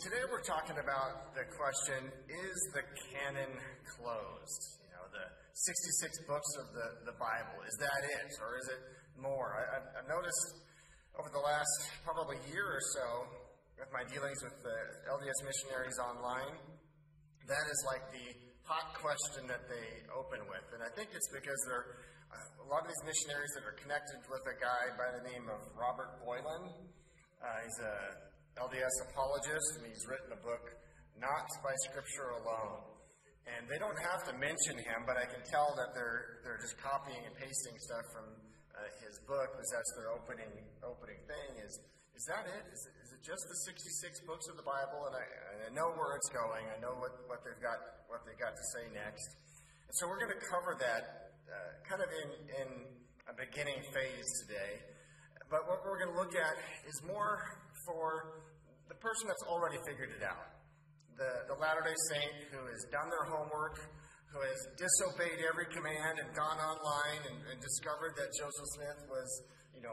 today we're talking about the question is the canon closed? You know, the 66 books of the, the Bible. Is that it? Or is it more? I, I've noticed over the last probably year or so, with my dealings with the LDS missionaries online, that is like the hot question that they open with. And I think it's because they're uh, a lot of these missionaries that are connected with a guy by the name of Robert Boylan. Uh, he's a LDS apologist, and he's written a book, Not by Scripture Alone. And they don't have to mention him, but I can tell that they're they're just copying and pasting stuff from uh, his book, because that's their opening opening thing. Is is that it? Is, it? is it just the 66 books of the Bible? And I, and I know where it's going. I know what, what they've got what they've got to say next. And so we're going to cover that uh, kind of in, in a beginning phase today. But what we're going to look at is more for the person that's already figured it out. The, the Latter day Saint who has done their homework, who has disobeyed every command and gone online and, and discovered that Joseph Smith was, you know,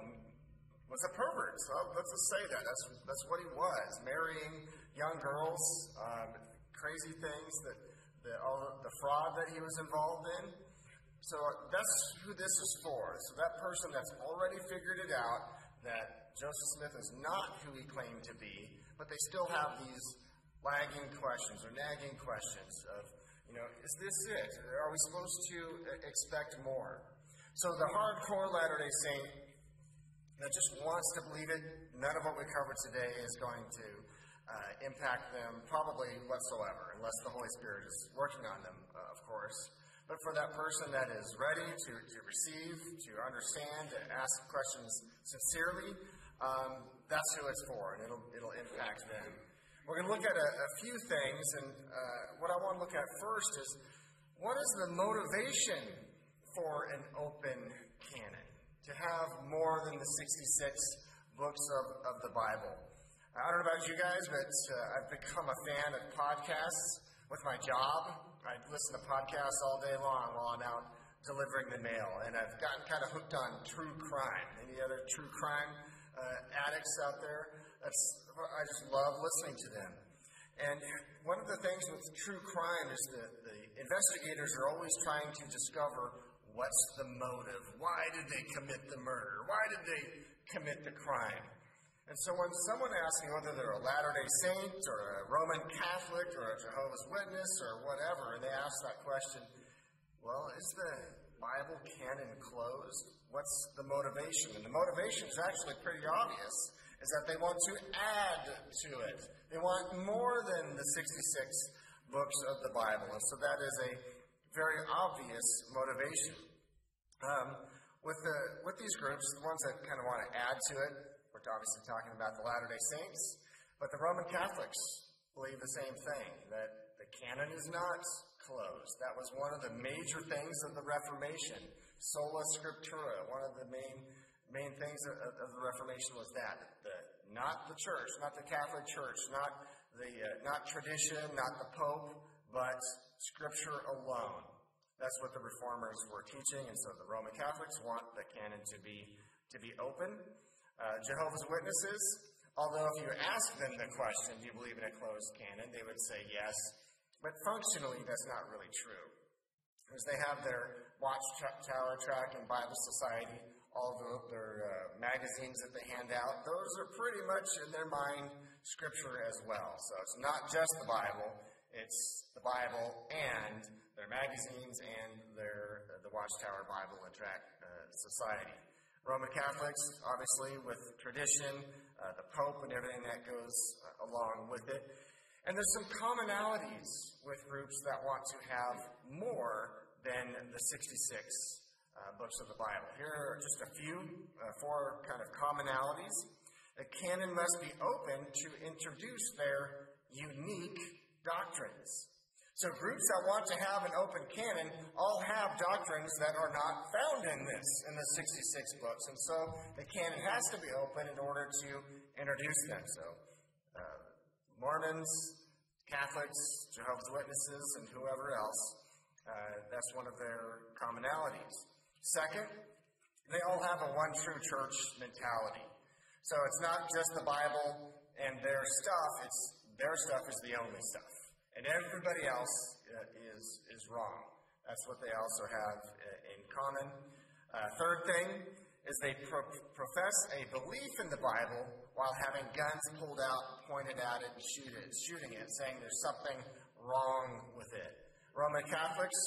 was a pervert. So let's just say that. That's, that's what he was, marrying young girls, um, crazy things that the, all the fraud that he was involved in. So that's who this is for. So that person that's already figured it out that Joseph Smith is not who he claimed to be, but they still have these lagging questions or nagging questions of, you know, is this it? Are we supposed to expect more? So the hardcore Latter day Saint that just wants to believe it, none of what we covered today is going to uh, impact them probably whatsoever, unless the Holy Spirit is working on them, uh, of course. But for that person that is ready to, to receive, to understand, to ask questions sincerely, um, that's who it's for, and it'll, it'll impact them. We're going to look at a, a few things, and uh, what I want to look at first is what is the motivation for an open canon? To have more than the 66 books of, of the Bible. I don't know about you guys, but uh, I've become a fan of podcasts with my job. I listen to podcasts all day long while I'm out delivering the mail, and I've gotten kind of hooked on true crime. Any other true crime uh, addicts out there? That's I just love listening to them. And one of the things with true crime is that the investigators are always trying to discover what's the motive. Why did they commit the murder? Why did they commit the crime? And so when someone asks me whether they're a Latter day Saint or a Roman Catholic or a Jehovah's Witness or whatever, and they ask that question, well, is the Bible canon closed? What's the motivation? And the motivation is actually pretty obvious, is that they want to add to it. They want more than the 66 books of the Bible. And so that is a very obvious motivation. Um, with, the, with these groups, the ones that kind of want to add to it, obviously talking about the Latter day Saints, but the Roman Catholics believe the same thing that the canon is not closed. That was one of the major things of the Reformation. Sola Scriptura, one of the main main things of, of the Reformation was that the, not the church, not the Catholic Church, not the uh, not tradition, not the Pope, but Scripture alone. That's what the reformers were teaching, and so the Roman Catholics want the canon to be to be open. Uh, Jehovah's Witnesses, although if you ask them the question, do you believe in a closed canon, they would say yes. But functionally, that's not really true. Because they have their Watchtower tract and Bible Society, all the, their uh, magazines that they hand out, those are pretty much, in their mind, Scripture as well. So it's not just the Bible, it's the Bible and their magazines and their uh, the Watchtower Bible and Tract uh, Society. Roman Catholics, obviously, with tradition, uh, the Pope, and everything that goes uh, along with it. And there's some commonalities with groups that want to have more than the 66 uh, books of the Bible. Here are just a few, uh, four kind of commonalities. A canon must be open to introduce their unique doctrines. So groups that want to have an open canon all have doctrines that are not found in this, in the 66 books. And so the canon has to be open in order to introduce them. So uh, Mormons, Catholics, Jehovah's Witnesses, and whoever else, uh, that's one of their commonalities. Second, they all have a one true church mentality. So it's not just the Bible and their stuff, it's their stuff is the only stuff, and everybody else uh, is, is wrong. That's what they also have uh, in common. Uh, third thing is they pro- profess a belief in the Bible while having guns pulled out, pointed at it, and shoot it, shooting it, saying there's something wrong with it. Roman Catholics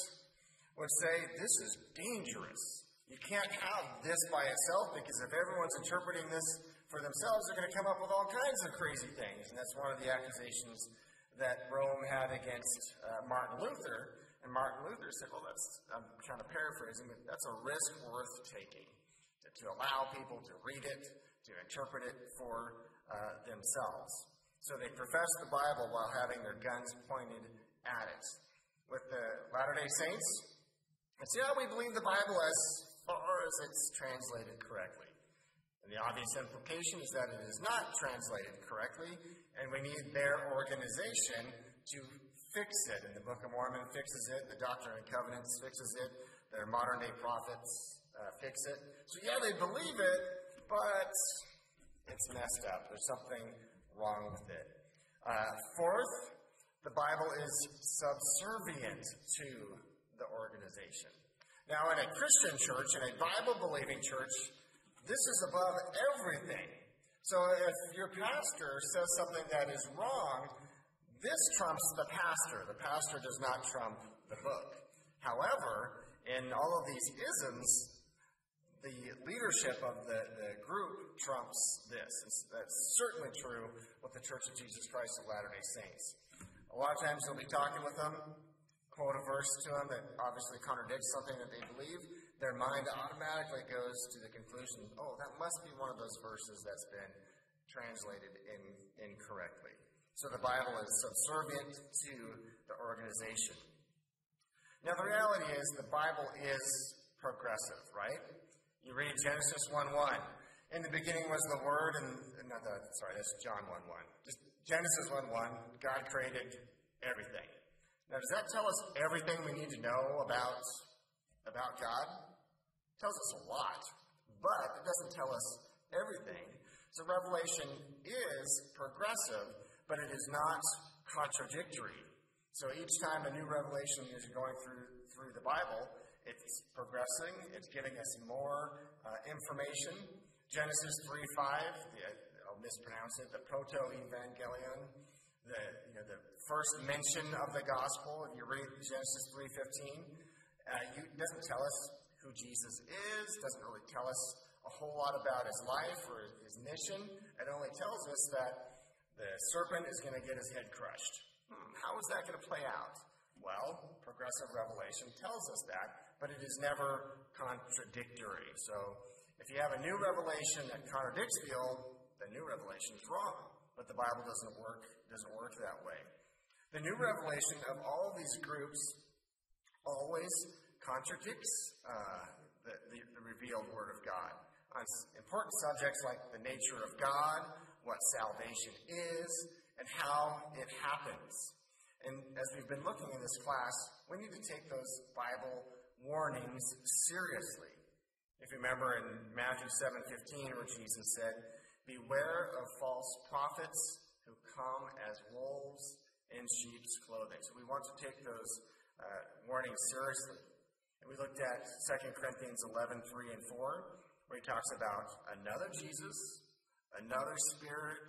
would say this is dangerous. You can't have this by itself because if everyone's interpreting this for themselves, they're going to come up with all kinds of crazy things. And that's one of the accusations that Rome had against uh, Martin Luther. And Martin Luther said, well, that's, I'm kind of paraphrasing, but that's a risk worth taking to, to allow people to read it, to interpret it for uh, themselves. So they profess the Bible while having their guns pointed at it. With the Latter day Saints, it's, yeah, we believe the Bible as far as it's translated correctly. The obvious implication is that it is not translated correctly, and we need their organization to fix it. And the Book of Mormon fixes it, the Doctrine and Covenants fixes it, their modern day prophets uh, fix it. So, yeah, they believe it, but it's messed up. There's something wrong with it. Uh, fourth, the Bible is subservient to the organization. Now, in a Christian church, in a Bible believing church, this is above everything. So if your pastor says something that is wrong, this trumps the pastor. The pastor does not trump the book. However, in all of these isms, the leadership of the, the group trumps this. that's certainly true with the Church of Jesus Christ of Latter day Saints. A lot of times you'll be talking with them, quote a verse to them that obviously contradicts something that they believe, their mind automatically goes to the conclusion, oh, that must be one of those verses that's been translated in, incorrectly. So the Bible is subservient to the organization. Now, the reality is the Bible is progressive, right? You read Genesis 1 1. In the beginning was the Word, and sorry, that's John 1 1. Just Genesis 1 1. God created everything. Now, does that tell us everything we need to know about, about God? Tells us a lot, but it doesn't tell us everything. So Revelation is progressive, but it is not contradictory. So each time a new revelation is going through through the Bible, it's progressing. It's giving us more uh, information. Genesis three five. I'll mispronounce it. The proto-evangelion, the you know the first mention of the gospel. If you read Genesis three fifteen, uh, it doesn't tell us who Jesus is, doesn't really tell us a whole lot about his life or his mission. It only tells us that the serpent is going to get his head crushed. Hmm, how is that going to play out? Well, progressive revelation tells us that, but it is never contradictory. So if you have a new revelation that contradicts the old, the new revelation is wrong. But the Bible doesn't work doesn't work that way. The new revelation of all these groups always contradicts uh, the, the, the revealed Word of God on important subjects like the nature of God, what salvation is, and how it happens. And as we've been looking in this class, we need to take those Bible warnings seriously. If you remember in Matthew 7:15 where Jesus said, "Beware of false prophets who come as wolves in sheep's clothing." So we want to take those uh, warnings seriously. And we looked at 2 Corinthians 11, 3 and 4, where he talks about another Jesus, another Spirit,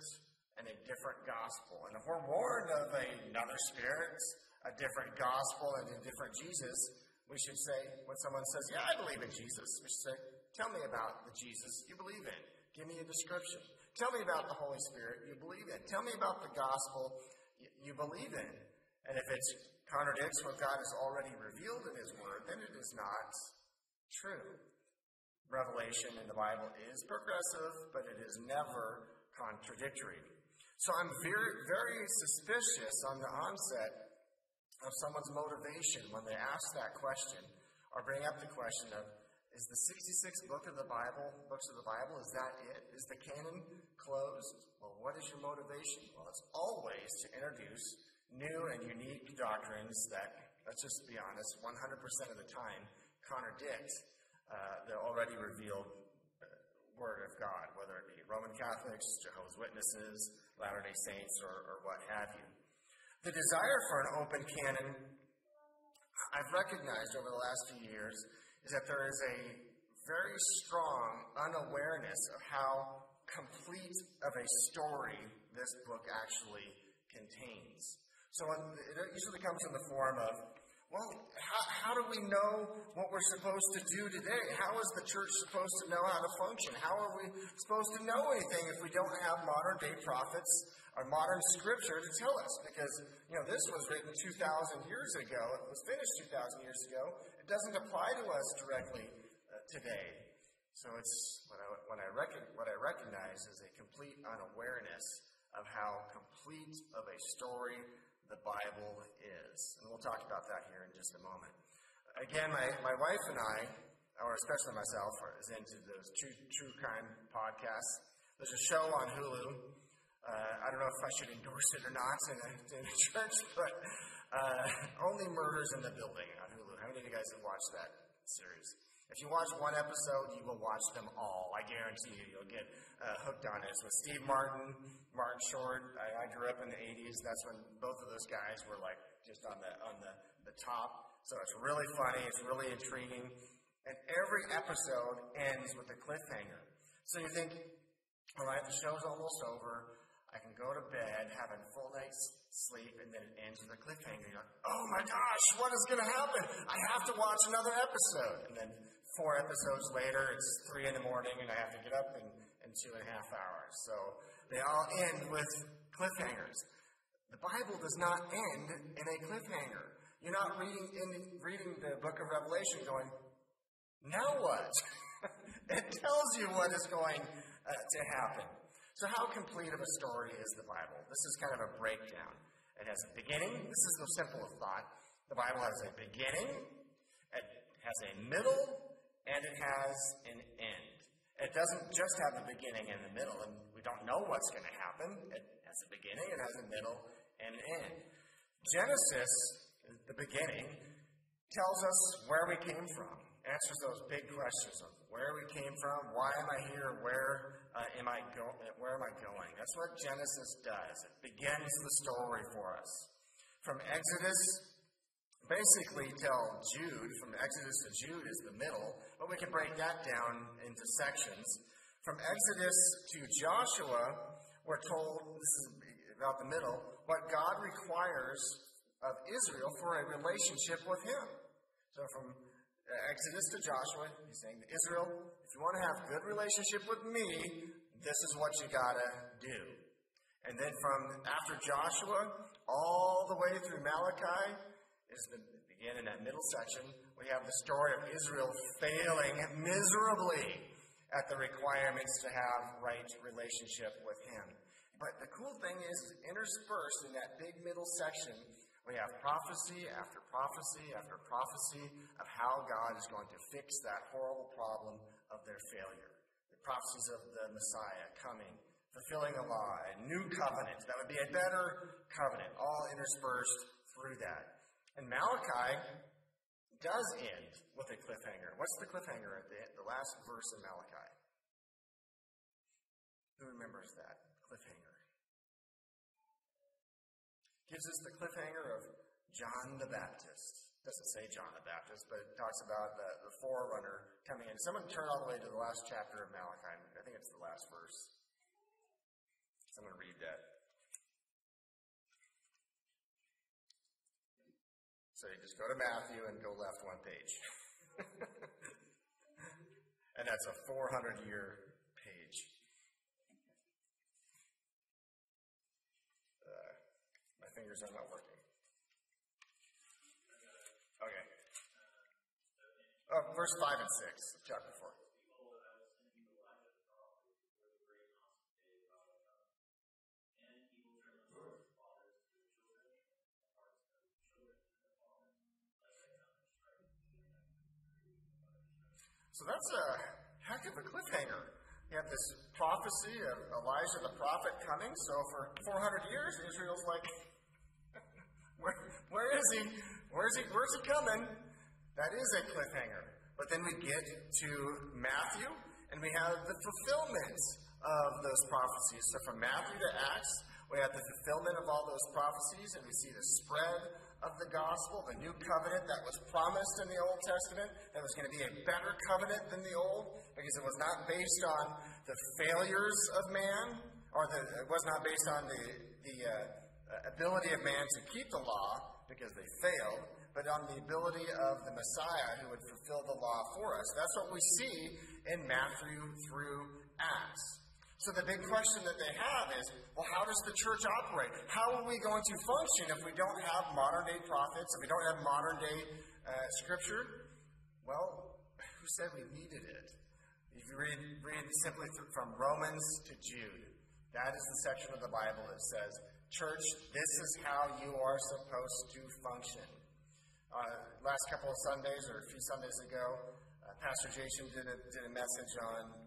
and a different gospel. And if we're warned of another Spirit, a different gospel, and a different Jesus, we should say, when someone says, Yeah, I believe in Jesus, we should say, Tell me about the Jesus you believe in. Give me a description. Tell me about the Holy Spirit you believe in. Tell me about the gospel you believe in. And if it's contradicts what God has already revealed in His Word, then it is not true. Revelation in the Bible is progressive, but it is never contradictory. So I'm very, very suspicious on the onset of someone's motivation when they ask that question or bring up the question of is the 66th book of the Bible, books of the Bible, is that it? Is the canon closed? Well, what is your motivation? Well, it's always to introduce new and unique doctrines that, let's just be honest, 100% of the time contradict uh, the already revealed uh, Word of God, whether it be Roman Catholics, Jehovah's Witnesses, Latter day Saints, or, or what have you. The desire for an open canon, I've recognized over the last few years, is that there is a very strong unawareness of how complete of a story this book actually contains. So it usually comes in the form of, well, how, how do we know what we're supposed to do today? How is the church supposed to know how to function? How are we supposed to know anything if we don't have modern day prophets or modern scripture to tell us? Because, you know, this was written 2,000 years ago. It was finished 2,000 years ago. It doesn't apply to us directly uh, today. So it's what I, I rec- what I recognize is a complete unawareness of how complete of a story the Bible is. And we'll talk about that here in just a moment. Again, my, my wife and I, or especially myself, are, is into those true, true crime podcasts. There's a show on Hulu. Uh, I don't know if I should endorse it or not in a, in a church, but uh, Only Murders in the Building on Hulu. How many of you guys have watched that series? If you watch one episode, you will watch them all. I guarantee you, you'll get uh, hooked on it. It's with Steve Martin, Martin Short. I, I, grew up in the '80s. That's when both of those guys were like just on the on the, the top. So it's really funny. It's really intriguing. And every episode ends with a cliffhanger. So you think, all right, the show's almost over. I can go to bed, have a full night's sleep, and then it ends with a cliffhanger. You're like, oh my gosh, what is going to happen? I have to watch another episode. And then four episodes later, it's three in the morning, and I have to get up in, in two and a half hours. So they all end with cliffhangers. The Bible does not end in a cliffhanger. You're not reading in reading the book of Revelation going, now what? it tells you what is going uh, to happen. So, how complete of a story is the Bible? This is kind of a breakdown. It has a beginning. This is the simple thought. The Bible has a beginning, it has a middle, and it has an end. It doesn't just have a beginning and a middle, and we don't know what's going to happen. It has a beginning, it has a middle, and an end. Genesis, the beginning, tells us where we came from, answers those big questions of where we came from, why am I here, where uh, am I go- where am I going? That's what Genesis does. It begins the story for us. From Exodus basically tell Jude, from Exodus to Jude is the middle, but we can break that down into sections. From Exodus to Joshua, we're told, this is about the middle, what God requires of Israel for a relationship with Him. So from Exodus to Joshua, he's saying to Israel, if you want to have good relationship with me, this is what you gotta do. And then from after Joshua, all the way through Malachi, is the begin in that middle section. We have the story of Israel failing miserably at the requirements to have right relationship with Him. But the cool thing is, interspersed in that big middle section, we have prophecy after prophecy after prophecy of how God is going to fix that horrible problem of their failure. The prophecies of the Messiah coming, fulfilling the law, a new covenant that would be a better covenant, all interspersed through that. And Malachi does end with a cliffhanger. What's the cliffhanger at the, the last verse in Malachi? Who remembers that cliffhanger? Gives us the cliffhanger of John the Baptist. Doesn't say John the Baptist, but it talks about the, the forerunner coming in. Someone turn all the way to the last chapter of Malachi. I think it's the last verse. Someone read that. So you just go to Matthew and go left one page. and that's a 400 year page. Uh, my fingers are not working. Okay. Oh, verse 5 and 6, chapter So that's a heck of a cliffhanger. You have this prophecy of Elijah the prophet coming. So for 400 years, Israel's like, where, where is he? Where is he? Where's he coming? That is a cliffhanger. But then we get to Matthew, And we have the fulfillment of those prophecies. So from Matthew to Acts, we have the fulfillment of all those prophecies, and we see the spread of the gospel, the new covenant that was promised in the Old Testament, that was going to be a better covenant than the old, because it was not based on the failures of man, or the, it was not based on the, the uh, ability of man to keep the law, because they failed, but on the ability of the Messiah who would fulfill the law for us. That's what we see in Matthew through Acts. So the big question that they have is, well, how does the church operate? How are we going to function if we don't have modern day prophets, if we don't have modern day uh, scripture? Well, who said we needed it? If you read, read simply from Romans to Jude, that is the section of the Bible that says, Church, this is how you are supposed to function. Uh, last couple of Sundays, or a few Sundays ago, uh, Pastor Jason did a, did a message on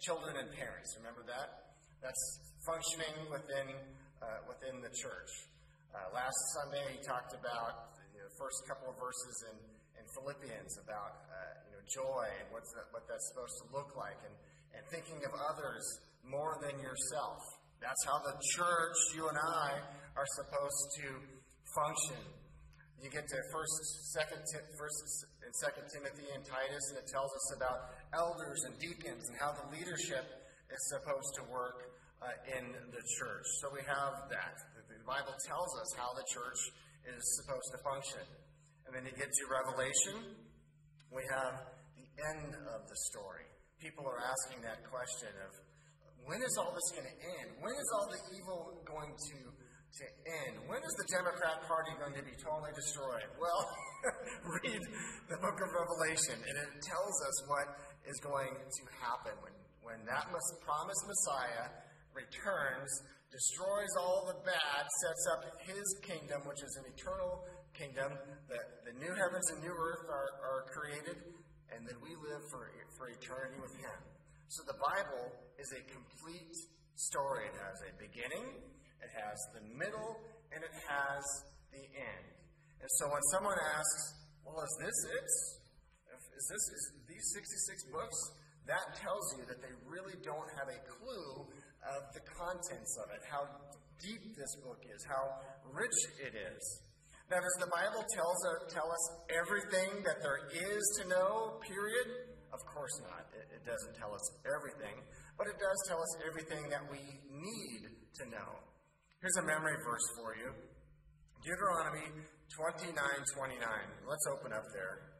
children and parents. Remember that? That's functioning within, uh, within the church. Uh, last Sunday, he talked about the you know, first couple of verses in, in Philippians about uh, you know, joy and what's that, what that's supposed to look like, and, and thinking of others more than yourself. That's how the church, you and I, are supposed to function. You get to first, second, first and second Timothy and Titus, and it tells us about elders and deacons and how the leadership is supposed to work uh, in the church. So we have that. The, the Bible tells us how the church is supposed to function. And then you get to Revelation, we have the end of the story. People are asking that question of when is all this going to end? When is all the evil going to to end. When is the Democrat Party going to be totally destroyed? Well, read the book of Revelation, and it tells us what is going to happen when, when that promised Messiah returns, destroys all the bad, sets up his kingdom, which is an eternal kingdom. The, the new heavens and new earth are, are created, and then we live for, for eternity with him. So the Bible is a complete story. It has a beginning, it has the middle, and it has the end. And so when someone asks, well, is this it? Is this is these 66 books? That tells you that they really don't have a clue of the contents of it, how deep this book is, how rich it is. Now, does the Bible tells, uh, tell us everything that there is to know, period? Of course not. It, it doesn't tell us everything, but it does tell us everything that we need to know. Here's a memory verse for you Deuteronomy 29 29. Let's open up there.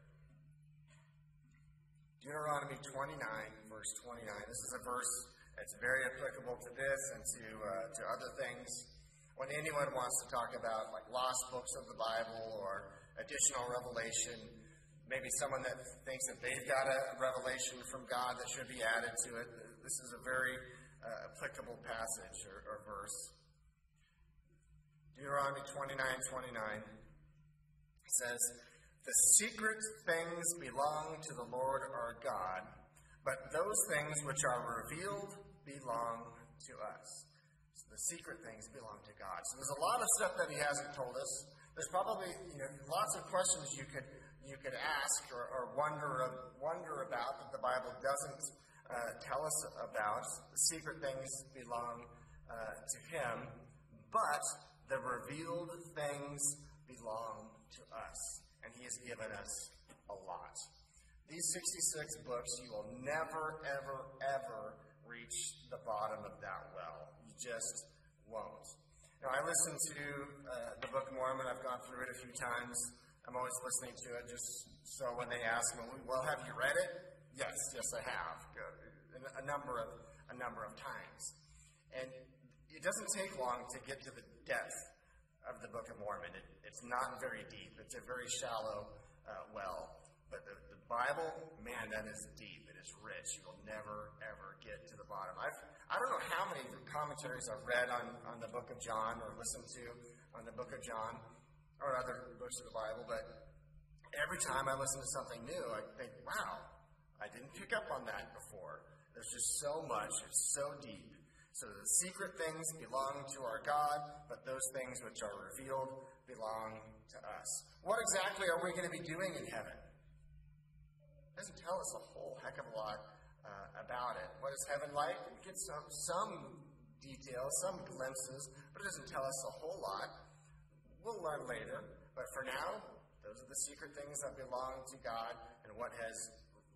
Deuteronomy 29, verse 29. This is a verse that's very applicable to this and to, uh, to other things. When anyone wants to talk about like lost books of the Bible or additional revelation, maybe someone that thinks that they've got a revelation from God that should be added to it, this is a very uh, applicable passage or, or verse. Deuteronomy 29 29 says, The secret things belong to the Lord our God, but those things which are revealed belong to us. So the secret things belong to God. So there's a lot of stuff that He hasn't told us. There's probably you know, lots of questions you could you could ask or, or wonder wonder about that the Bible doesn't uh, tell us about. The secret things belong uh, to Him, but the revealed things belong to us, and He has given us a lot. These 66 books, you will never, ever, ever reach the bottom of that well. You just won't. Now, I listen to uh, the Book of Mormon. I've gone through it a few times. I'm always listening to it just so when they ask me, well, have you read it? Yes, yes, I have. A number of, a number of times. And it doesn't take long to get to the depth of the Book of Mormon. It, it's not very deep, it's a very shallow uh, well. But the, the, Bible, man, that is deep. It is rich. You will never, ever get to the bottom. I've, I don't know how many commentaries I've read on, on the book of John or listened to on the book of John or other books of the Bible, but every time I listen to something new, I think, wow, I didn't pick up on that before. There's just so much, it's so deep. So the secret things belong to our God, but those things which are revealed belong to us. What exactly are we going to be doing in heaven? It doesn't tell us a whole heck of a lot uh, about it. What is heaven like? We get some, some details, some glimpses, but it doesn't tell us a whole lot. We'll learn later, but for now, those are the secret things that belong to God, and what has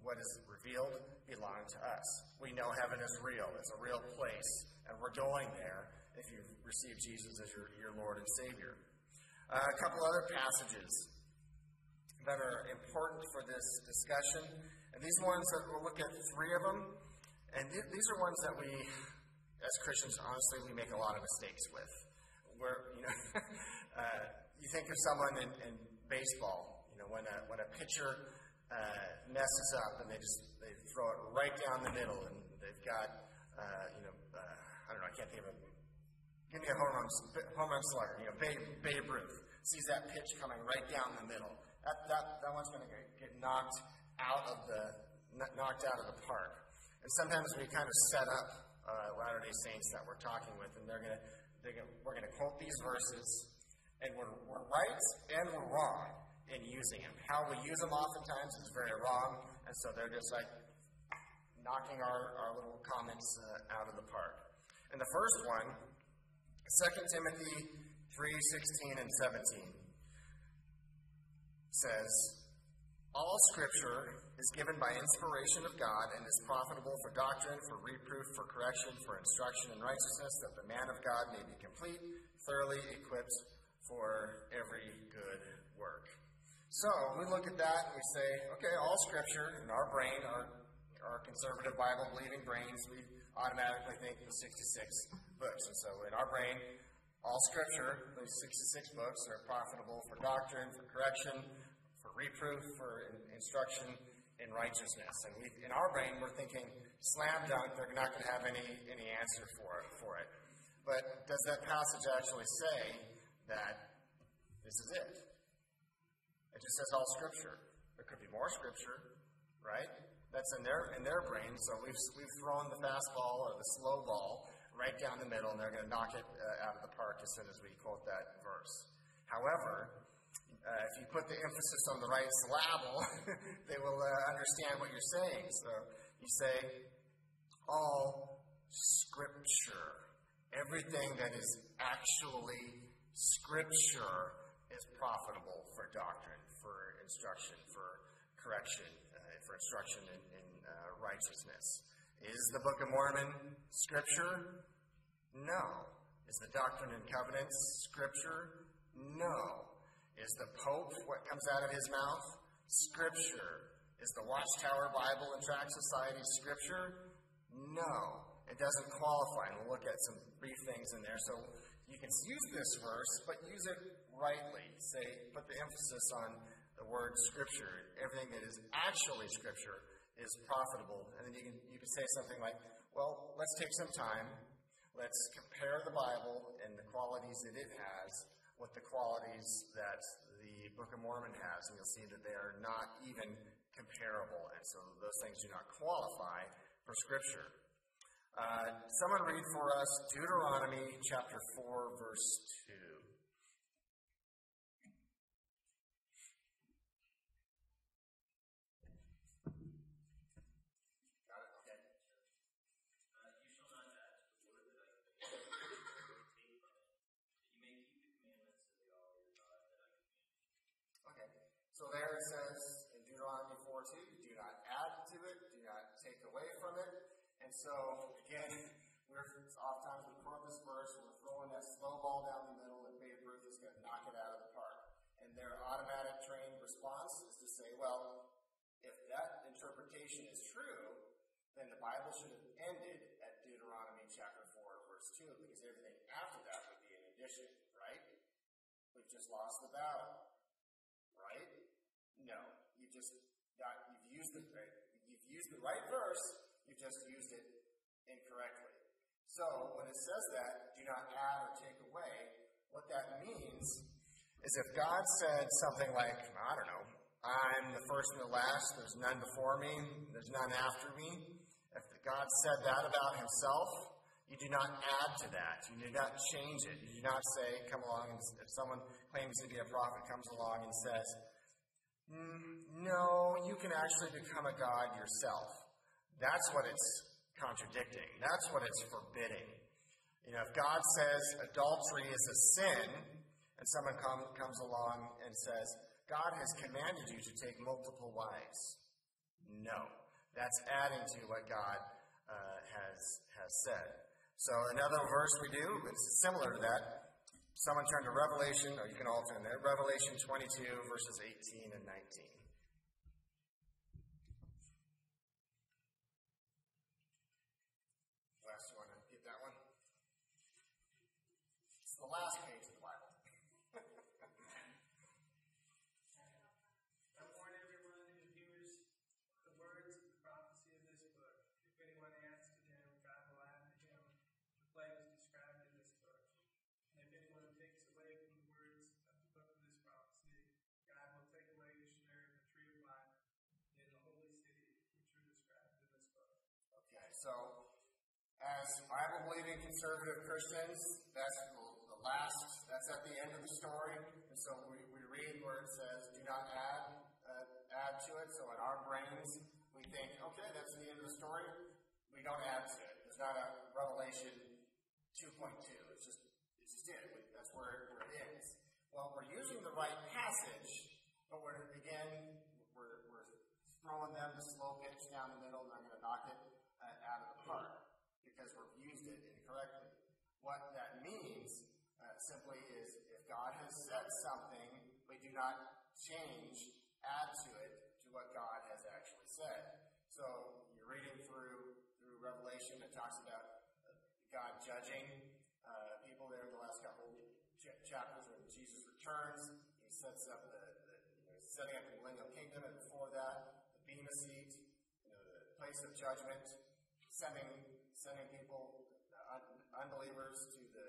what is revealed belong to us. We know heaven is real; it's a real place, and we're going there if you've received Jesus as your, your Lord and Savior. Uh, a couple other passages that are important for this discussion, and these ones that we'll look at three of them, and th- these are ones that we, as Christians, honestly, we make a lot of mistakes with. Where you know, uh, you think of someone in, in baseball, you know, when a when a pitcher uh, messes up and they just they throw it right down the middle, and they've got uh, you know I can't think of a give me a home run home run slugger, you know Babe, Babe Ruth sees that pitch coming right down the middle. That that that one's going to get, get knocked out of the knocked out of the park. And sometimes we kind of set up uh, Latter Day Saints that we're talking with, and they're going to they're gonna, we're going to quote these verses and we're, we're right and we're wrong in using them. How we use them oftentimes is very wrong, and so they're just like knocking our, our little comments uh, out of the park. And the first one, 2 Timothy 3 16 and 17, says, All scripture is given by inspiration of God and is profitable for doctrine, for reproof, for correction, for instruction in righteousness, that the man of God may be complete, thoroughly equipped for every good work. So we look at that and we say, okay, all Scripture in our brain, our, our conservative Bible believing brains, we automatically think the 66 books. And so in our brain, all Scripture, those 66 books, are profitable for doctrine, for correction, for reproof, for instruction in righteousness. And we, in our brain, we're thinking slam dunk, they're not going to have any, any answer for it, for it. But does that passage actually say that this is it. It just says all Scripture. There could be more Scripture, right? That's in their in their brain. So we've we've thrown the fastball or the slow ball right down the middle, and they're going to knock it uh, out of the park as soon as we quote that verse. However, uh, if you put the emphasis on the right syllable, they will uh, understand what you're saying. So you say, all Scripture, everything that is actually Scripture is profitable for doctrine, for instruction, for correction, for instruction in, in uh, righteousness. Is the Book of Mormon Scripture? No. Is the Doctrine and Covenants Scripture? No. Is the Pope what comes out of his mouth? Scripture. Is the Watchtower Bible and Tract Society Scripture? No. It doesn't qualify. And we'll look at some brief things in there. So you can use this verse, but use it rightly. Say, put the emphasis on the word Scripture. Everything that is actually Scripture is profitable. And then you can, you can say something like, well, let's take some time. Let's compare the Bible and the qualities that it has with the qualities that the Book of Mormon has. And you'll see that they are not even comparable. And so those things do not qualify for Scripture. Uh, someone read for us Deuteronomy chapter 4, verse 2. So there it says in Deuteronomy 4 2, do not add to it, do not take away from it. And so, again, we're oftentimes we quote this verse, we're throwing that slow ball down the middle, and Babe Ruth is going to knock it out of the park. And their automatic trained response is to say, well, if that interpretation is true, then the Bible should have ended at Deuteronomy chapter 4, verse 2, because everything after that would be an addition, right? We've just lost the battle, right? No, you just got, you've used the, you've used the right verse, You've just used it. So when it says that, do not add or take away, what that means is if God said something like, I don't know, I'm the first and the last, there's none before me, there's none after me. If God said that about himself, you do not add to that. You do not change it. You do not say, come along, and if someone claims to be a prophet comes along and says, mm, no, you can actually become a God yourself. That's what it's contradicting. That's what it's forbidding. You know, if God says adultery is a sin, and someone come, comes along and says, God has commanded you to take multiple wives. No. That's adding to what God uh, has, has said. So another verse we do, it's similar to that. Someone turn to Revelation, or you can all turn there, Revelation 22, verses 18 and 19. Last page of the Bible. I warn everyone who hears the words of the prophecy of this book. If anyone adds to them, God will add to him the plagues described in this book. And if anyone takes away from the words of the book of this prophecy, God will take away his share of the tree of life in the holy city, which are described in this book. Okay, so as Bible believing conservative Christians, that's last, that's at the end of the story. And so we, we read where it says, do not add, uh, add to it. So in our brains, we think, okay, that's the end of the story. We don't add to it. It's not a Revelation 2.2. It's just, it's just it. That's where, where it is. Well, we're using the right passage, but we're, again, we're, we're throwing them the slow pitch down the middle, and I'm going to knock it uh, out of the park because we've used it incorrectly. What that means simply is if God has said something, we not change, add to it to what God has actually said. So you're reading through through Revelation, it talks about God judging uh, people there in the last couple ch- chapters when Jesus returns. He sets up the, the you know, setting up the millennial kingdom, and before that, the bema seat, you know, the place of judgment, sending sending people, uh, un- unbelievers, to the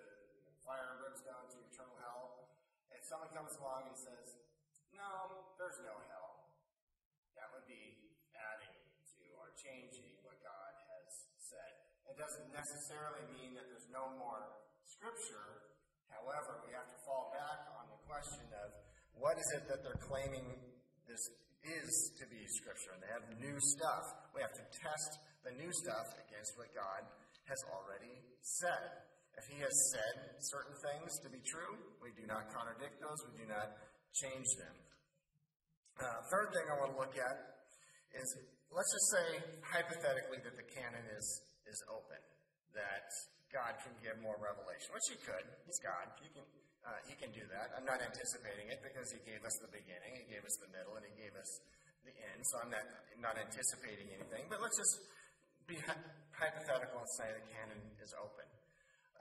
fire and brimstone to eternal hell. And someone comes along and says, No, there's no hell. That would be adding to or changing what God has said. It doesn't necessarily mean that there's no more scripture. However, we have to fall back on the question of what is it that they're claiming this is to be scripture? And they have new stuff. We have to test the new stuff against what God has already said. If he has said certain things to be true, we do not contradict those, we do not change them. Uh, third thing I want to look at is let's just say hypothetically that the canon is is open, that God can give more revelation, which He could. He's God. He can uh, He can do that. I'm not anticipating it because He gave us the beginning, He gave us the middle, and He gave us the end. So I'm not not anticipating anything. But let's just be hypothetical and say the canon is open.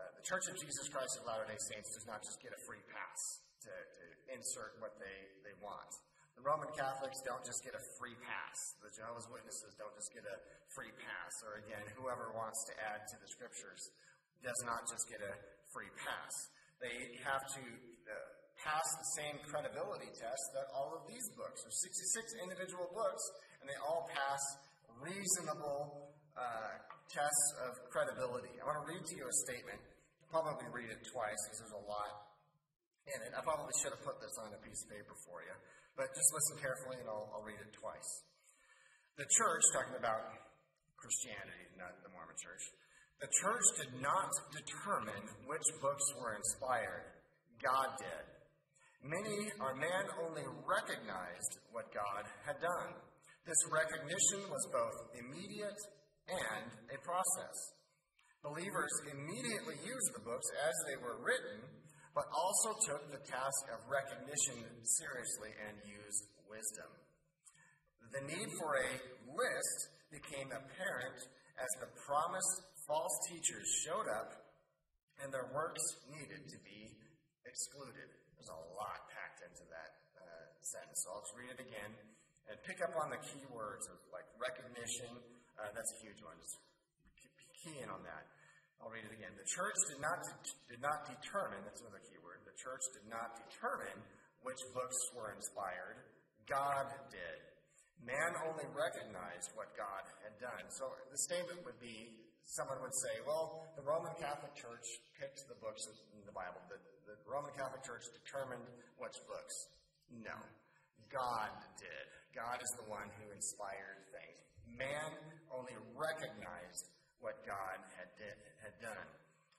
Uh, the Church of Jesus Christ of Latter day Saints does not just get a free pass to, to insert what they, they want. The Roman Catholics don't just get a free pass. The Jehovah's Witnesses don't just get a free pass. Or again, whoever wants to add to the scriptures does not just get a free pass. They have to uh, pass the same credibility test that all of these books. There's 66 individual books, and they all pass reasonable uh, tests of credibility. I want to read to you a statement. Probably read it twice because there's a lot in it. I probably should have put this on a piece of paper for you, but just listen carefully and I'll, I'll read it twice. The church, talking about Christianity, not the Mormon church, the church did not determine which books were inspired. God did. Many or man only recognized what God had done. This recognition was both immediate and a process. Believers immediately used the books as they were written, but also took the task of recognition seriously and used wisdom. The need for a list became apparent as the promised false teachers showed up and their works needed to be excluded. There's a lot packed into that uh, sentence, so I'll just read it again and pick up on the key words of like recognition, uh, that's a huge one. Just key in on that. I'll read it again. The church did not did not determine. That's another key word. The church did not determine which books were inspired. God did. Man only recognized what God had done. So the statement would be someone would say, well, the Roman Catholic Church picked the books in the Bible. The, the Roman Catholic Church determined which books. No. God did. God is the one who inspired things. Man only recognized what God had, did, had done.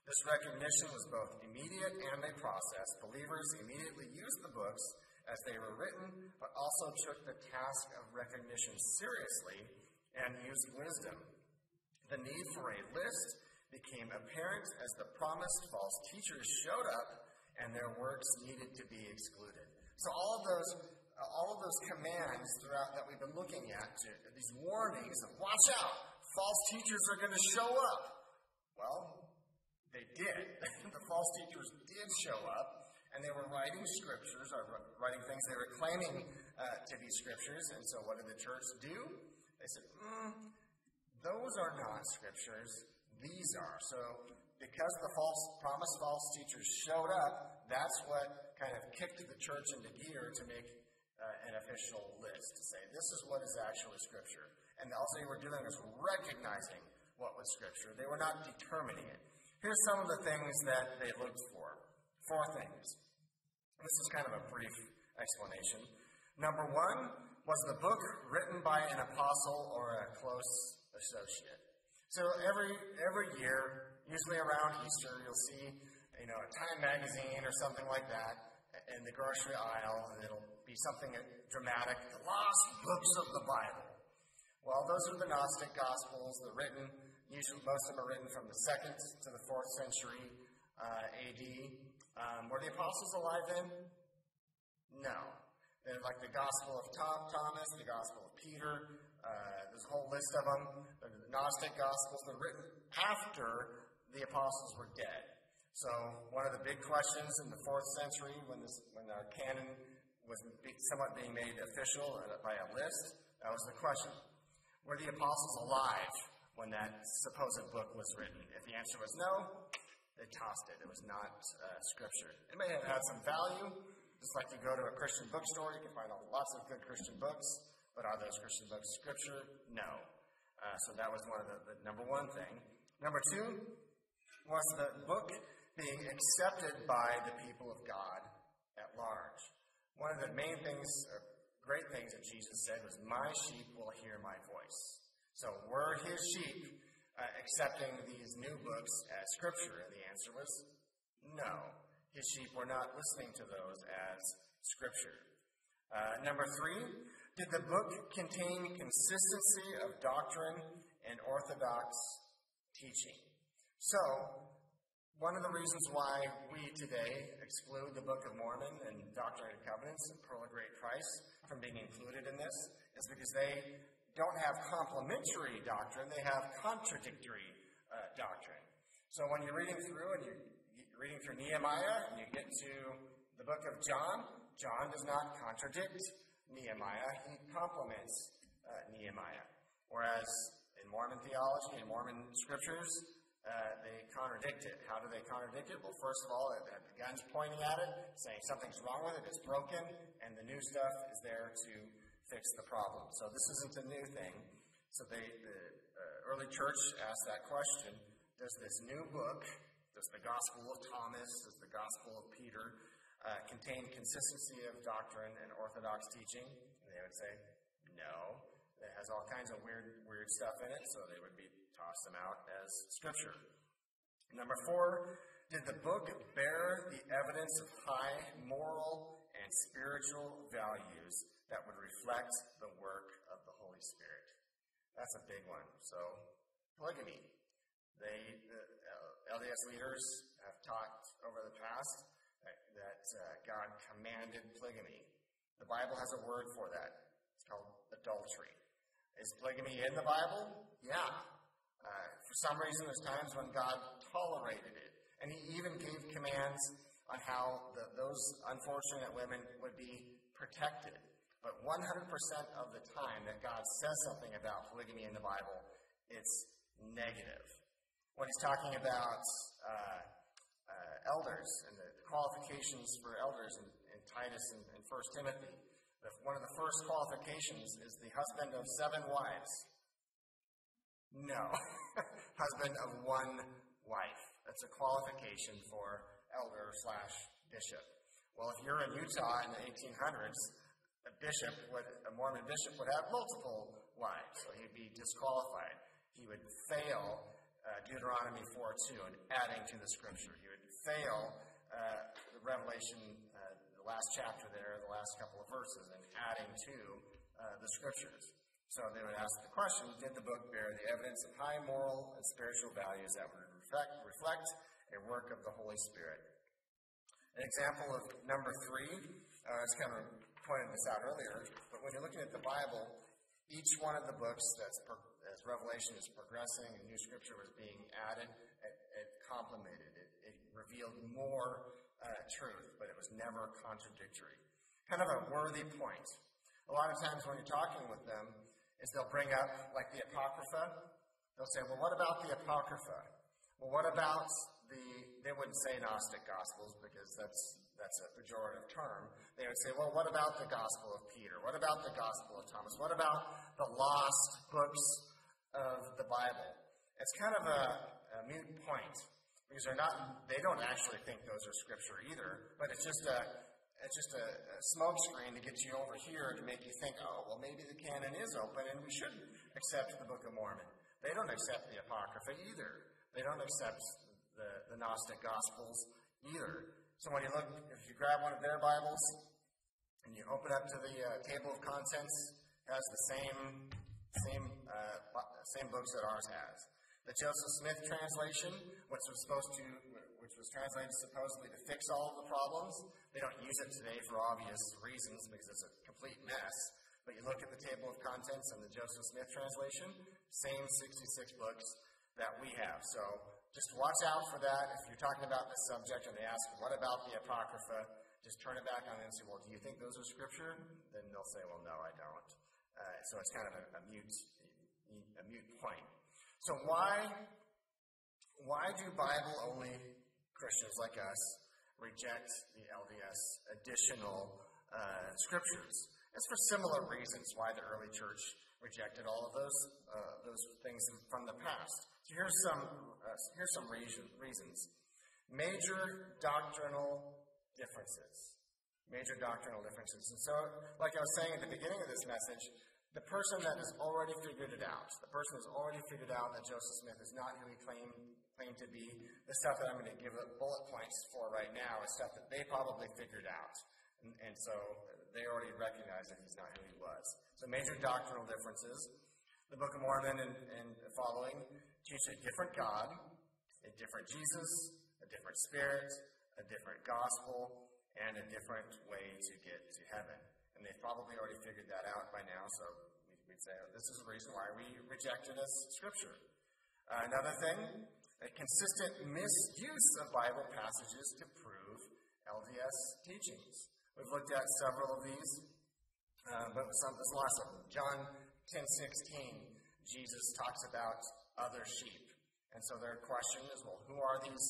This recognition was both immediate and a process. Believers immediately used the books as they were written, but also took the task of recognition seriously and used wisdom. The need for a list became apparent as the promised false teachers showed up and their works needed to be excluded. So all of those all of those commands throughout that we've been looking at, these warnings of watch out, false teachers are going to show up. Well, they did. the false teachers did show up, and they were writing scriptures, or writing things they were claiming uh, to be scriptures. And so, what did the church do? They said, mm, "Those are not scriptures; these are." So, because the false promised false teachers showed up, that's what kind of kicked the church into gear to make uh, an official list to say this is what is actually Scripture. And all they were doing was recognizing what was Scripture. They were not determining it. Here's some of the things that they looked for. Four things. This is kind of a brief explanation. Number one was the book written by an apostle or a close associate. So every every year, usually around Easter, you'll see you know a Time magazine or something like that in the grocery aisle, and it'll be something dramatic, the lost books of the Bible. Well, those are the Gnostic Gospels. They're written, usually most of them are written from the second to the fourth century uh, AD. Um, were the apostles alive then? No. They're like the Gospel of Tom, Thomas, the Gospel of Peter. Uh, there's a whole list of them. They're the Gnostic Gospels. They're written after the apostles were dead. So one of the big questions in the fourth century, when this, when our canon was somewhat being made official by a list. That was the question. Were the apostles alive when that supposed book was written? If the answer was no, they tossed it. It was not uh, scripture. It may have had some value, just like you go to a Christian bookstore, you can find lots of good Christian books, but are those Christian books scripture? No. Uh, so that was one of the, the number one thing. Number two was the book being accepted by the people of God at large. One of the main things, or great things that Jesus said was, My sheep will hear my voice. So were his sheep uh, accepting these new books as scripture? And the answer was no. His sheep were not listening to those as scripture. Uh, number three, did the book contain consistency of doctrine and orthodox teaching? So, one of the reasons why we today exclude the Book of Mormon and Doctrine and Covenants and Pearl of Great Price from being included in this is because they don't have complementary doctrine, they have contradictory uh, doctrine. So when you're reading through and you're reading through Nehemiah and you get to the book of John, John does not contradict Nehemiah, he complements uh, Nehemiah. Whereas in Mormon theology and Mormon scriptures, uh, they contradict it. How do they contradict it? Well, first of all, the gun's pointing at it, saying something's wrong with it, it's broken, and the new stuff is there to fix the problem. So this isn't a new thing. So they, the uh, early church asked that question Does this new book, does the Gospel of Thomas, does the Gospel of Peter, uh, contain consistency of doctrine and orthodox teaching? And they would say, No. It has all kinds of weird, weird stuff in it, so they would be toss them out as scripture. Number four, did the book bear the evidence of high moral and spiritual values that would reflect the work of the Holy Spirit? That's a big one. So, polygamy. They, the uh, LDS leaders have talked over the past that, that uh, God commanded polygamy. The Bible has a word for that. It's called adultery. Is polygamy in the Bible? Yeah. Uh, for some reason, there's times when God tolerated it. And He even gave commands on how the, those unfortunate women would be protected. But 100% of the time that God says something about polygamy in the Bible, it's negative. When He's talking about uh, uh, elders and the qualifications for elders in, in Titus and, and 1 Timothy, the, one of the first qualifications is the husband of seven wives. No. Husband of one wife. That's a qualification for elder slash bishop. Well, if you're in Utah in the 1800s, a bishop would, a Mormon bishop would have multiple wives, So he'd be disqualified. He would fail uh, Deuteronomy 4 2 and adding to the scripture. He would fail uh, Revelation, uh, the last chapter there, the last couple of verses, and adding to uh, the scriptures. So they would ask the question Did the book bear the evidence of high moral and spiritual values that would reflect, reflect a work of the Holy Spirit? An example of number three, uh, I was kind of pointed this out earlier, but when you're looking at the Bible, each one of the books that's as Revelation is progressing and new scripture was being added, it, it complemented, it, it revealed more uh, truth, but it was never contradictory. Kind of a worthy point. A lot of times when you're talking with them, is they'll bring up like the Apocrypha. They'll say, well, what about the Apocrypha? Well, what about the, they wouldn't say Gnostic Gospels because that's, that's a pejorative term. They would say, well, what about the Gospel of Peter? What about the Gospel of Thomas? What about the lost books of the Bible? It's kind of a, a mute point because they're not, they don't actually think those are scripture either, but it's just a, it's just a, a smoke screen to get you over here to make you think, oh, well, maybe the canon is open and we shouldn't accept the Book of Mormon. They don't accept the Apocrypha either. They don't accept the, the Gnostic Gospels either. So when you look, if you grab one of their Bibles and you open up to the uh, table of contents, it has the same same uh, same books that ours has. The Joseph Smith translation, which was supposed to, which was translated supposedly to fix all the problems, they don't use it today for obvious reasons because it's a complete mess. But you look at the table of contents in the Joseph Smith translation, same 66 books that we have. So just watch out for that. If you're talking about this subject and they ask, what about the Apocrypha? Just turn it back on them and say, well, do you think those are scripture? Then they'll say, well, no, I don't. Uh, so it's kind of a, a mute, a mute point. So why, why do Bible only Christians like us reject the LDS additional uh, scriptures? It's for similar reasons why the early church rejected all of those uh, those things from the past. So here's some uh, here's some reason, reasons. Major doctrinal differences. Major doctrinal differences. And so, like I was saying at the beginning of this message, the person that has already figured it out, the person who's already figured out that Joseph Smith is not who he claimed, claimed to be, the stuff that I'm going to give bullet points for right now is stuff that they probably figured out. And, and so they already recognize that he's not who he was. So major doctrinal differences. The Book of Mormon and, and following teach a different God, a different Jesus, a different spirit, a different gospel, and a different way to get to heaven and they've probably already figured that out by now, so we'd say oh, this is the reason why we reject it as scripture. Uh, another thing, a consistent misuse of Bible passages to prove LDS teachings. We've looked at several of these, uh, but some, lots of them. John 10 16, Jesus talks about other sheep. And so their question is, well, who are these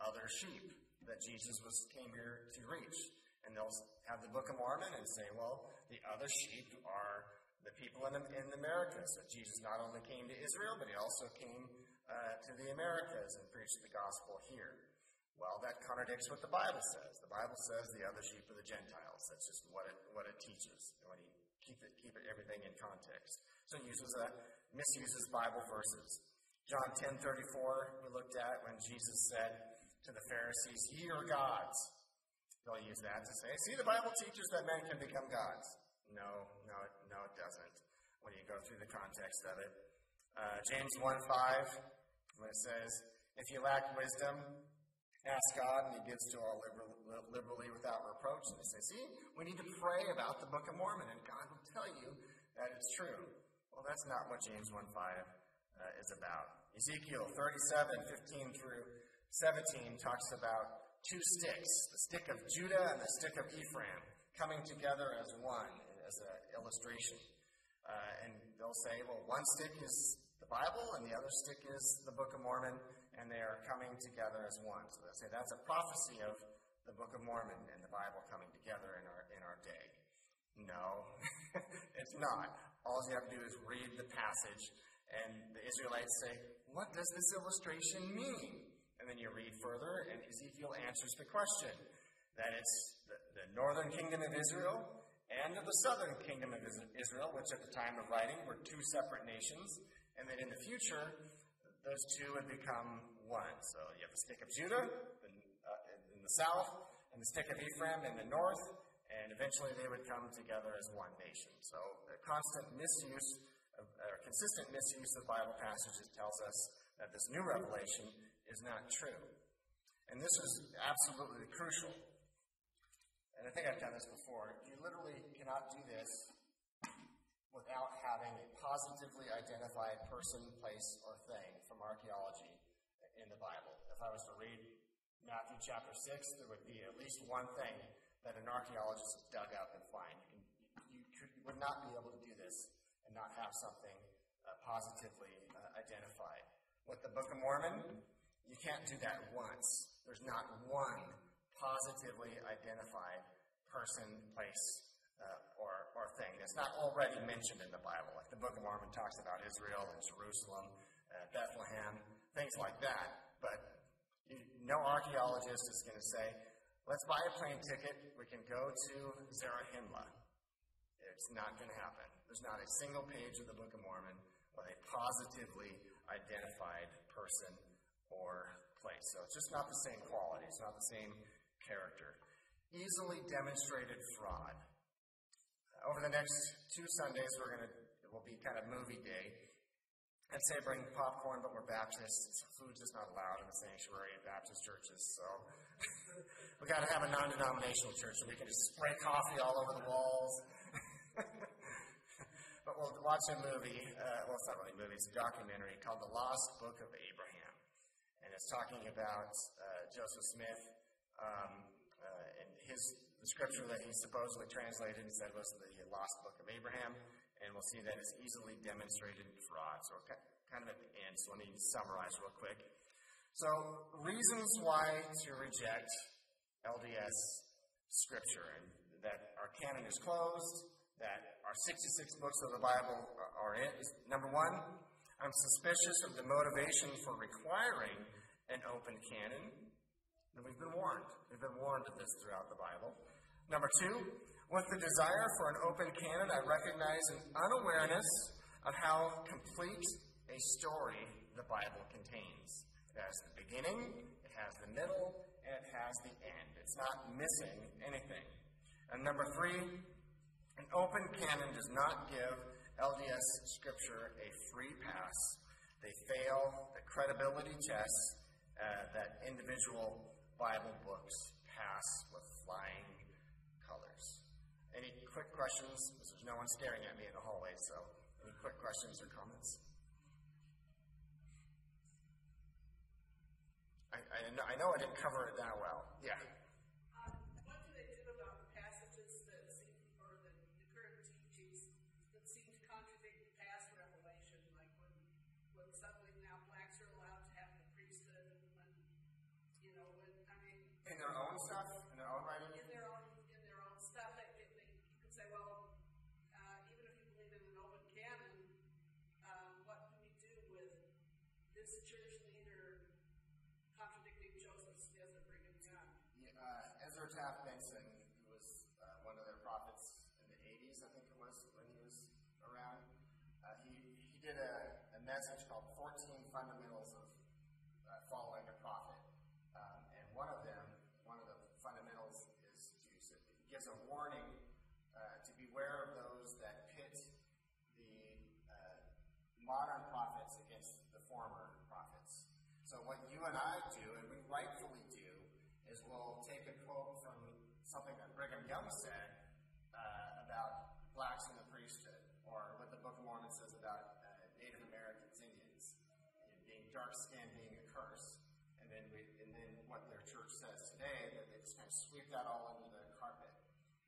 other sheep that Jesus was came here to reach? And they'll have the Book of Mormon and say, well, the other sheep are the people in, in the Americas. That Jesus not only came to Israel, but he also came uh, to the Americas and preached the gospel here. Well, that contradicts what the Bible says. The Bible says the other sheep are the Gentiles. That's just what it, what it teaches when you keep it, keep it, everything in context. So it uses a, misuses Bible verses. John 10 34, we looked at when Jesus said to the Pharisees, Ye are gods. They'll use that to say, see, the Bible teaches that men can become gods. No, no, no, it doesn't. When you go through the context of it. Uh, James 1 5, when it says, if you lack wisdom, ask God, and He gives to all liberal, liberally without reproach. And they say, see, we need to pray about the Book of Mormon, and God will tell you that it's true. Well, that's not what James 1 5 uh, is about. Ezekiel 37 15 through 17 talks about two sticks, the stick of Judah and the stick of Ephraim, coming together as one, as an illustration. Uh, and they'll say, well, one stick is the Bible and the other stick is the Book of Mormon, and they are coming together as one. So they'll say that's a prophecy of the Book of Mormon and the Bible coming together in our, in our day. No, it's not. All you have to do is read the passage, and the Israelites say, What does this illustration mean? And then you read further, and Ezekiel answers the question that it's the, the northern kingdom of Israel and the southern kingdom of Israel, which at the time of writing were two separate nations, and then in the future, those two would become one. So you have the stick of Judah in, uh, in the south, and the stick of Ephraim in the north, and eventually they would come together as one nation. So a constant misuse, of, or consistent misuse of Bible passages tells us that this new revelation is not true. And this is absolutely crucial. And I think I've done this before. You literally cannot do this without having a positively identified person, place, or thing from archaeology in the Bible. If I was to read Matthew chapter 6, there would be at least one thing that an archaeologist has dug up and find. You, can, you, could, you would not be able to do this and not have something uh, positively uh, identified. With the Book of Mormon, you can't do that once. There's not one positively identified person, place, or, thing that's not already mentioned in the Bible. Like the Book of Mormon talks about Israel and Jerusalem, uh, Bethlehem, things like that. But you, no archaeologist is going to say, let's buy a plane ticket, we can go to Zarahemla. It's not going to happen. There's not a single page of the Book of Mormon with a positively identified person or place. So it's just not the same quality, it's not the same character. Easily demonstrated fraud. Over the next two Sundays, we're going to, it will be kind of movie day. I'd say bring popcorn, but we're Baptists. Food's just not allowed in the sanctuary at Baptist churches, so we got to have a non-denominational church so we can just spray coffee all over the walls. but we'll watch a movie. Uh, well, it's not really a movie; it's a documentary called "The Lost Book of Abraham." and it's talking about uh, Joseph Smith um, uh, and his the scripture that he supposedly translated and said was the lost book of Abraham, and we'll see that it's easily demonstrated fraud. So we're kind of at the end, so let me summarize real quick. So reasons why to reject LDS scripture and that our canon is closed, that our 66 books of the Bible are in. Number one, I'm suspicious of the motivation for requiring an open canon. And we've been warned. We've been warned of this throughout the Bible. Number two, with the desire for an open canon, I recognize an unawareness of how complete a story the Bible contains. It has the beginning, it has the middle, and it has the end. It's not missing anything. And number three, an open canon does not give LDS Scripture a free pass. They fail the credibility tests uh, that individual Bible books pass with flying. Any quick questions? There's no one staring at me in the hallway, so any quick questions or comments? I, I, I know I didn't cover it that well. Yeah. Taft Benson, who was uh, one of their prophets in the 80s, I think it was, when he was around, uh, he, he did a, a, message called 14 Fundamentals of uh, Following a Prophet. Um, and one of them, one of the fundamentals is to, so he gives a warning uh, to beware of those that pit the uh, modern prophets against the former prophets. So what you and I do, and we rightfully do, is we'll take a something that Brigham Young said uh, about blacks in the priesthood, or what the Book of Mormon says about uh, Native Americans, Indians, being dark skinned being a curse, and then we, and then what their church says today, that they just kind of sweep that all under the carpet.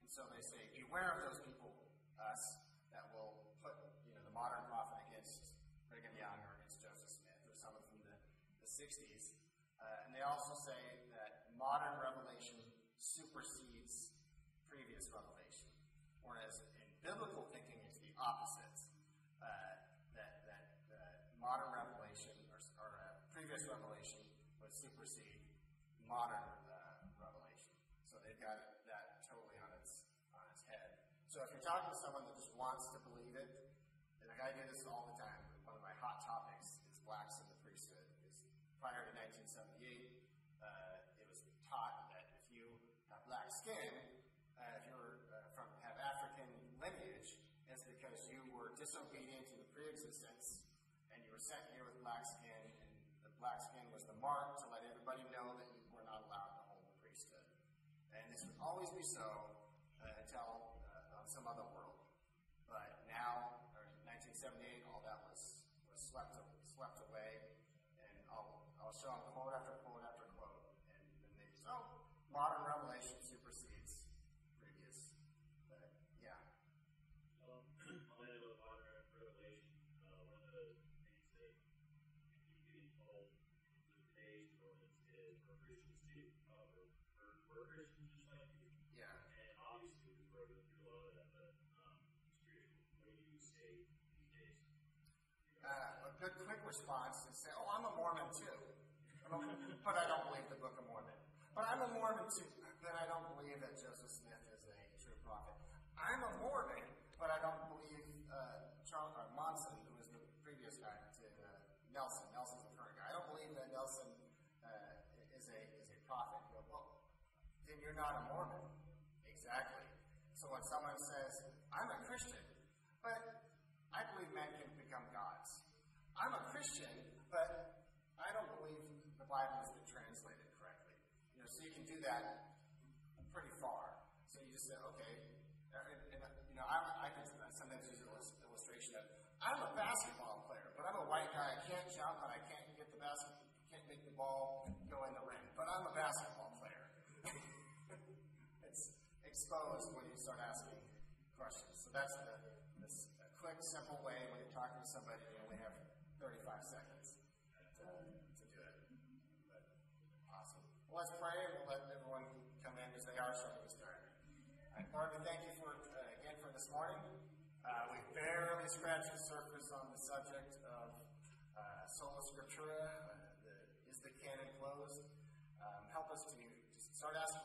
And so they say, beware of those people, us, that will put you know the modern prophet against Brigham Young or against Joseph Smith or someone from the, the 60s. Uh, and they also say that modern revelation supersedes previous revelation, whereas in biblical thinking is the opposite. Uh, that that modern revelation or, or uh, previous revelation would supersede modern uh, revelation. So they've got that totally on its on its head. So talking to someone that just wants to believe it, and like I do this all the time. One of my hot topics is blacks in the priesthood. Is prior to 1978, uh, it was taught that if you have black skin, uh, if you're uh, from have African lineage, it's because you were disobedient to the pre-existence, and you were sent here with black skin, and the black skin was the mark to let everybody know that you were not allowed to hold the priesthood. And this would always be so uh, until uh, on some other world. But now, or 1978, all that was was swept swept away, and I'll I'll show them quote after quote after quote, and then they just oh, modern revelation supersedes previous. But yeah, Um, on that note, modern revelation, uh, one of the things that you being told in today's Mormons is we're Christians too. Uh, we're, we're, we're Christians just like you. yeah. And obviously we wrote through a lot of that, but um, it's spiritual. What do you say these days? Uh, a good quick response is say, "Oh, I'm a Mormon too," but I don't believe the Book of Mormon. But I'm a Mormon too, but I don't believe that Joseph Smith is a true prophet. I'm a Mormon, but I don't believe uh, Charles or Monson, who was the previous guy, to uh, Nelson. Nelson's the current guy. I don't believe that Nelson uh, is a is a prophet. You go, well, then you're not a Mormon. Exactly. So when someone says, I'm a Christian, but I believe men can become gods. I'm a Christian, but I don't believe the Bible has been translated correctly. You know, so you can do that pretty far. So you just say, okay, uh, and, and, you know, I, I can uh, sometimes use an illustration of, I'm a basketball player, but I'm a white guy. I can't jump and I can't get the basket, can't make the ball go in the rim, but I'm a basketball player. it's exposed when you start asking questions. So that's the, a quick, simple way when you're talking to somebody, you only have 35 seconds to, to do it. But awesome. Well, let's pray and we'll let everyone come in because they are starting to start. All right, Thank you for uh, again for this morning. Uh, we barely scratched the surface on the subject of uh, sola scriptura. Uh, the, is the canon closed? Um, help us to start asking